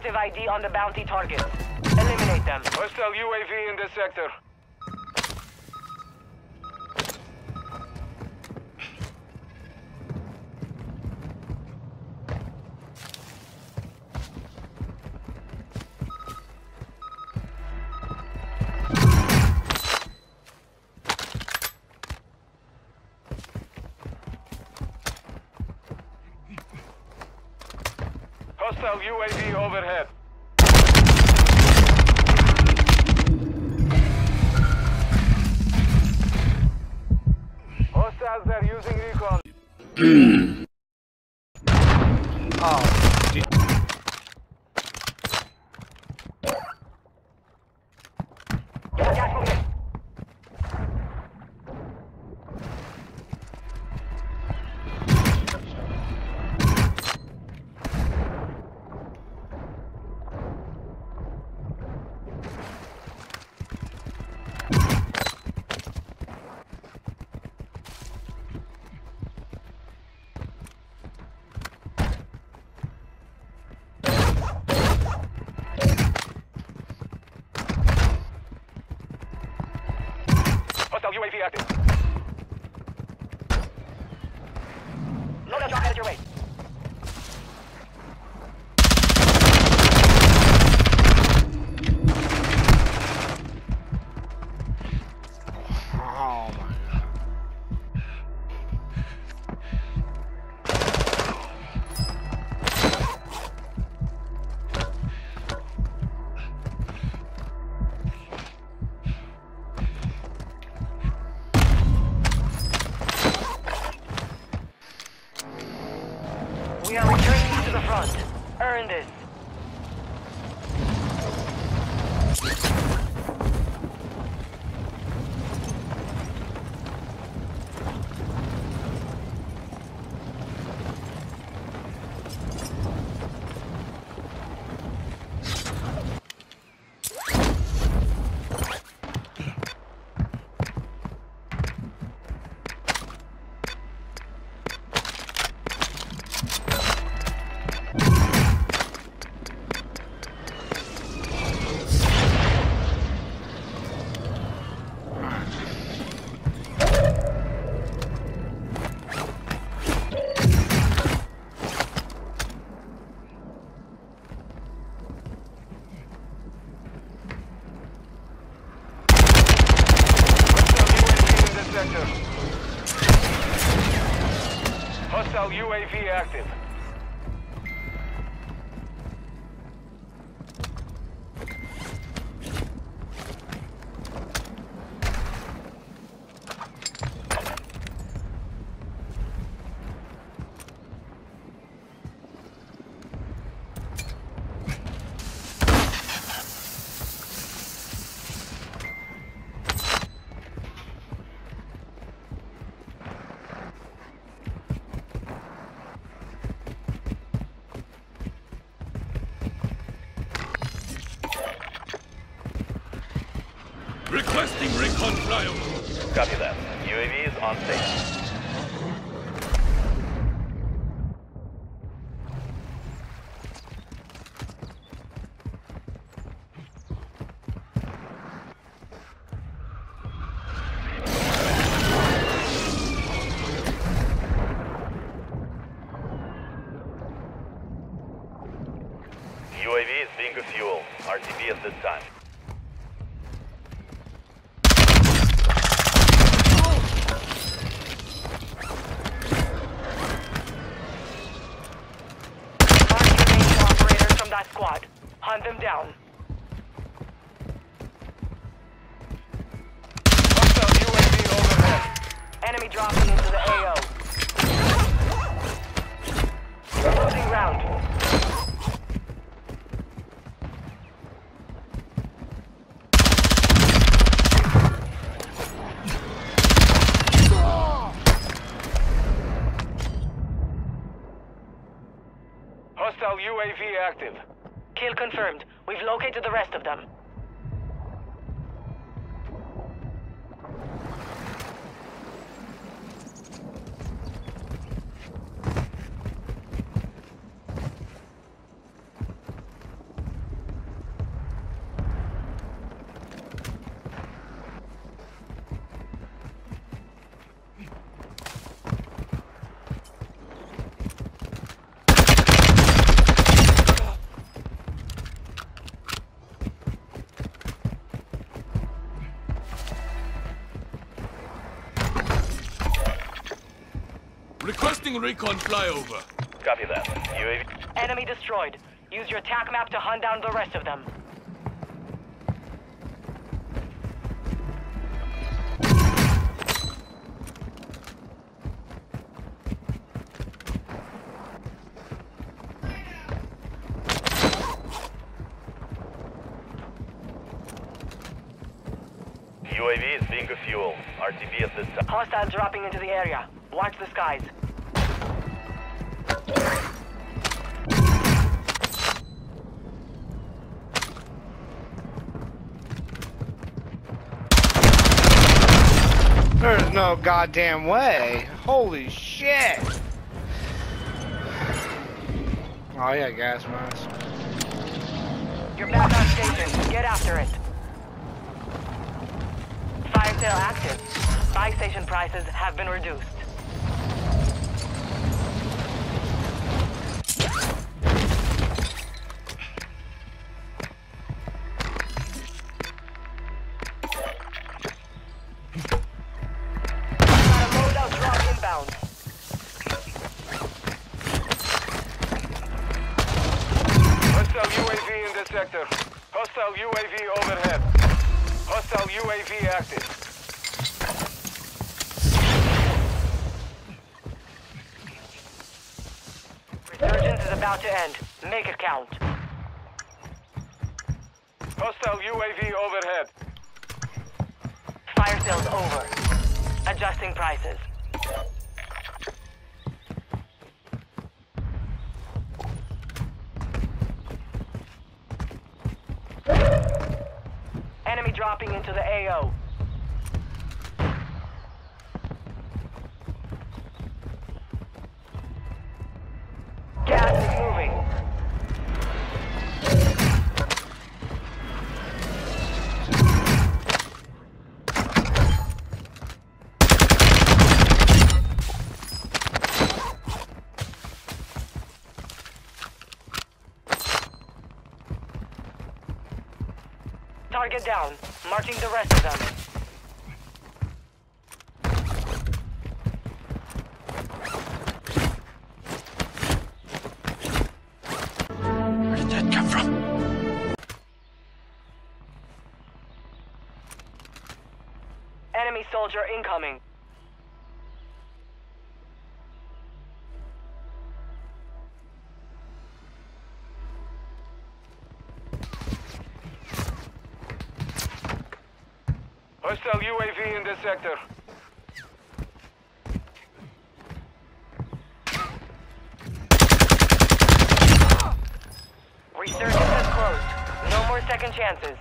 Positive ID on the bounty target. Eliminate them. Hostile UAV in this sector. Hostile UAV overhead. Hostiles are using recon. Hostile UAV active. Loadout drop headed your way. We are returning to the front. Earn this. Sector. Hostile UAV active. Copy that. UAV is on station. We've the rest of them. Requesting recon flyover. Copy that. UAV. Enemy destroyed. Use your attack map to hunt down the rest of them. UAV is bingo fuel. RTB at this time. Hostile dropping into the area. Watch the skies. There's no goddamn way. Holy shit. Oh yeah, gas mask. You're back on station. Get after it. Fire sale active. Buy station prices have been reduced. UAV active. Resurgence is about to end. Make it count. Hostile UAV overhead. Fire sales over. Adjusting prices. Enemy into the AO. Target down. Marking the rest of them. Where did that come from? Enemy soldier incoming. Hostile UAV in the sector. Resurgence has closed. No more second chances.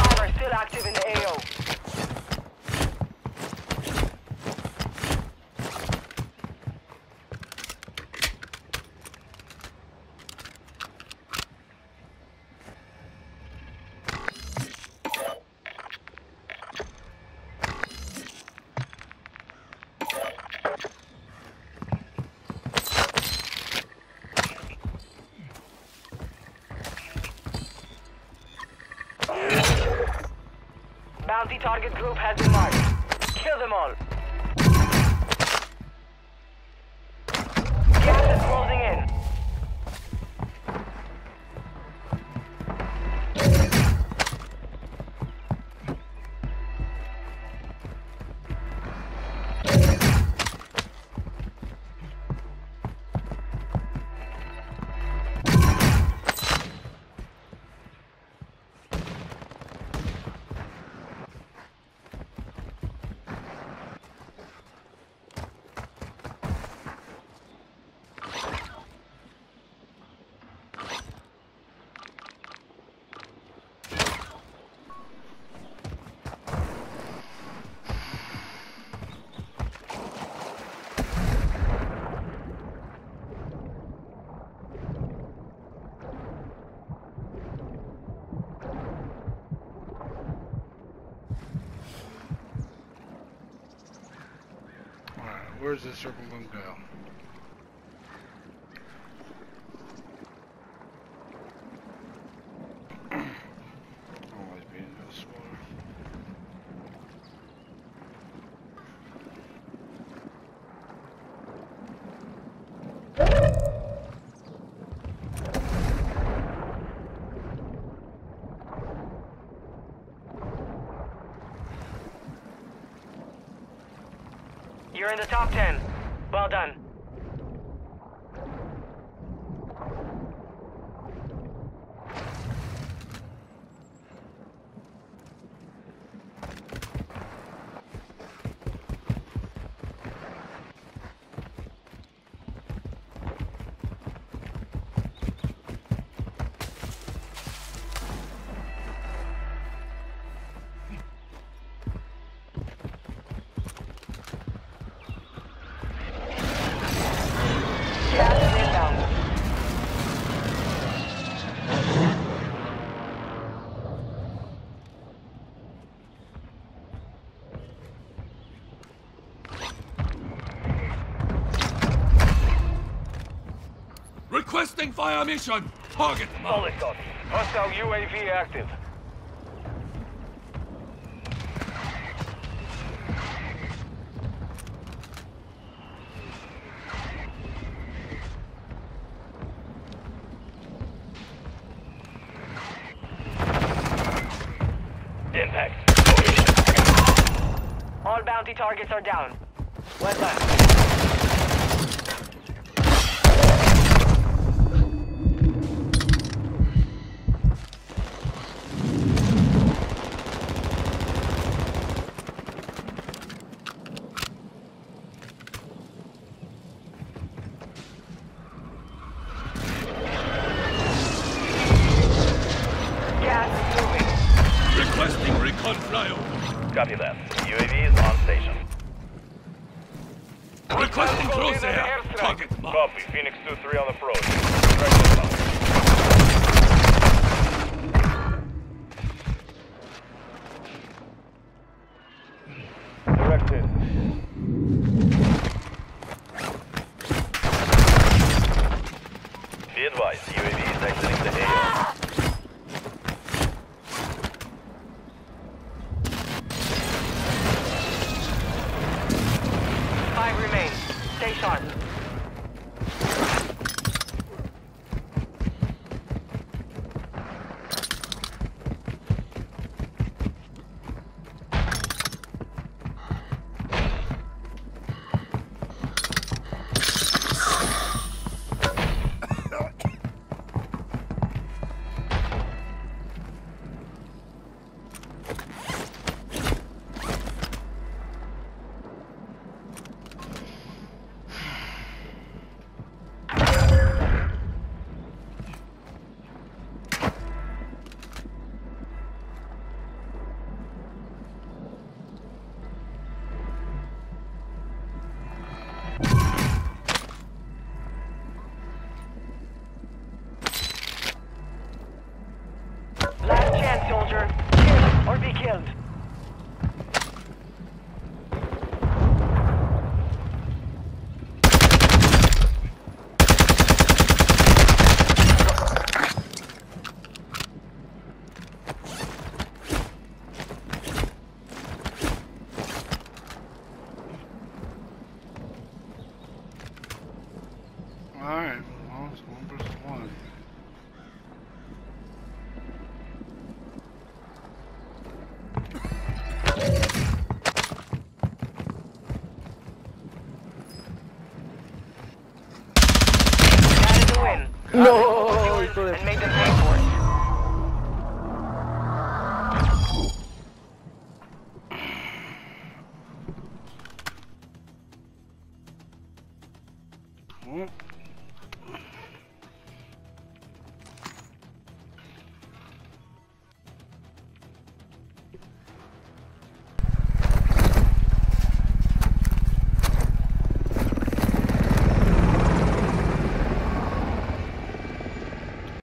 Five are still active in the AO. Bounty target group has been marked. Kill them all. Where's the circle gonna go? Always being no smaller. You're in the top 10. Well done. Requesting fire mission. Target marked. Solid copy. Hostile UAV active. Impact. All bounty targets are down. Well done.